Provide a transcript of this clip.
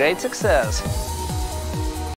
great success.